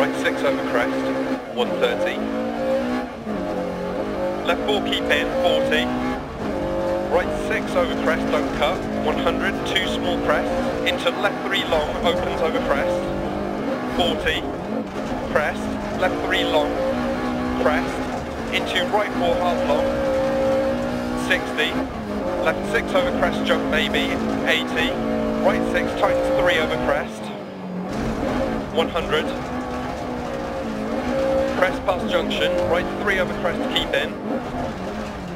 right 6 over crest, 130. Left 4 keep in, 40. Right 6 over crest, don't cut, 100, 2 small crests. Into left 3 long, opens over crest, 40. Crest, left 3 long, crest. Into right 4 half long, 60. Left 6 over crest, jump maybe, 80. Right 6 tightens 3 over crest, 100. Crest past junction, right 3 over crest keep in.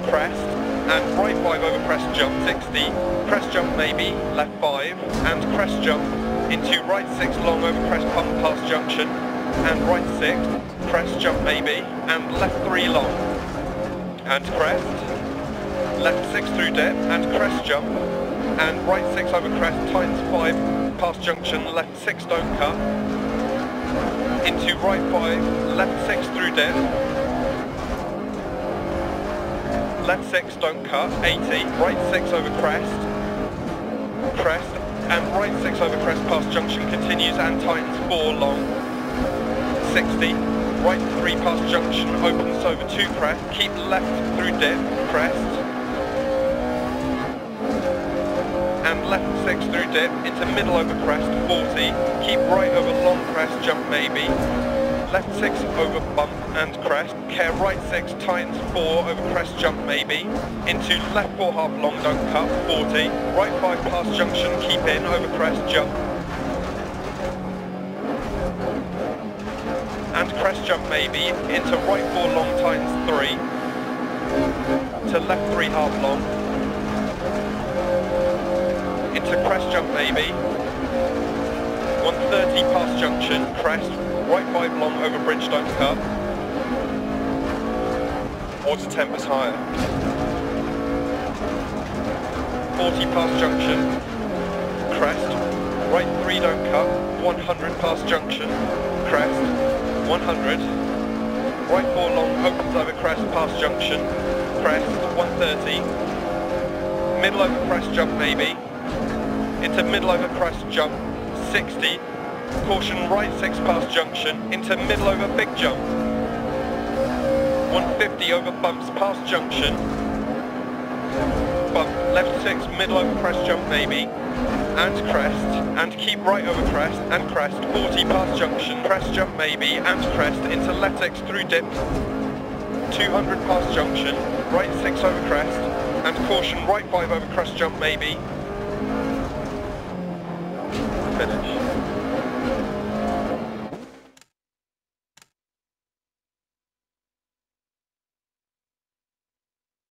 Crest, and right 5 over crest jump 60. Crest jump maybe, left 5, and crest jump into right 6 long over crest pump past junction, and right 6, crest jump maybe, and left 3 long. And crest, left 6 through dip, and crest jump, and right 6 over crest, tightens 5 past junction, left 6 don't cut, into right 5, left 6 through dip, left 6 don't cut, 80, right 6 over crest, crest, and right 6 over crest past junction continues and tightens 4 long, 60, right 3 past junction opens over 2 crest, keep left through dip, crest, and left 6 through dip into middle over crest 40 keep right over long crest jump maybe. Left 6 over bump and crest. Care right 6 tightens 4 over crest jump maybe. Into left 4 half long don't cut 40 right 5 past junction keep in over crest jump. And crest jump maybe. Into right 4 long tightens 3 to left 3 half long into crest jump maybe. 130 past junction, crest, right 5 long over bridge don't cut. Water temp is higher. 40 past junction, crest, right 3 don't cut, 100 past junction, crest, 100. Right 4 long opens over crest past junction, crest, 130. Middle over crest jump maybe, into middle over crest jump, 60, caution right 6 past junction, into middle over big jump, 150 over bumps past junction, bump left 6 middle over crest jump maybe, and crest, and keep right over crest, and crest, 40 past junction, crest jump maybe, and crest, into left 6 through dip, 200 past junction, right 6 over crest, and caution right 5 over crest jump maybe, finish.